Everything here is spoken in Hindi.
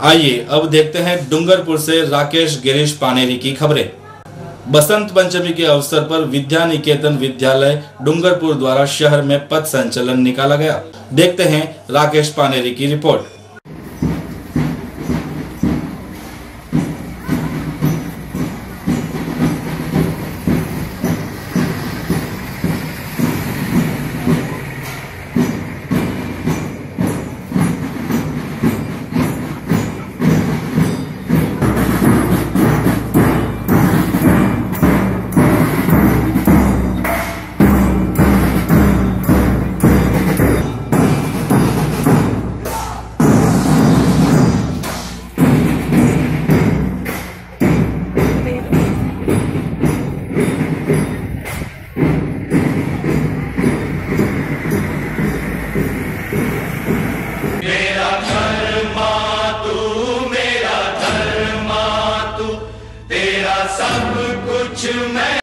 आइए अब देखते हैं डूंगरपुर से राकेश गिरीश पानेरी की खबरें। बसंत पंचमी के अवसर पर विद्या निकेतन विद्यालय डूंगरपुर द्वारा शहर में पथ संचलन निकाला गया। देखते हैं राकेश पानेरी की रिपोर्ट। सब कुछ मैं